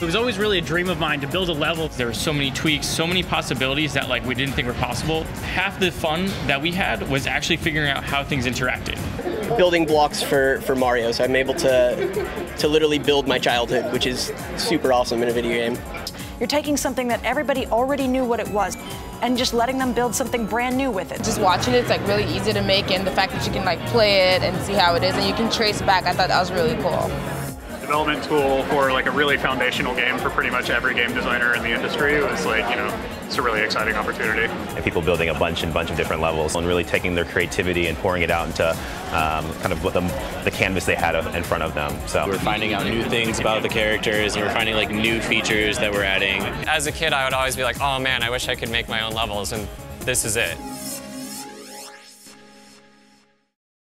It was always really a dream of mine to build a level. There were so many tweaks, so many possibilities that like we didn't think were possible. Half the fun that we had was actually figuring out how things interacted. Building blocks for, for Mario, so I'm able to to literally build my childhood, which is super awesome in a video game. You're taking something that everybody already knew what it was and just letting them build something brand new with it. Just watching it, it's like really easy to make and the fact that you can like play it and see how it is and you can trace back, I thought that was really cool development tool for like a really foundational game for pretty much every game designer in the industry. It was like, you know, it's a really exciting opportunity. And people building a bunch and bunch of different levels and really taking their creativity and pouring it out into um, kind of the, the canvas they had in front of them. So we're finding out new things about the characters and we're finding like new features that we're adding. As a kid, I would always be like, oh man, I wish I could make my own levels, and this is it.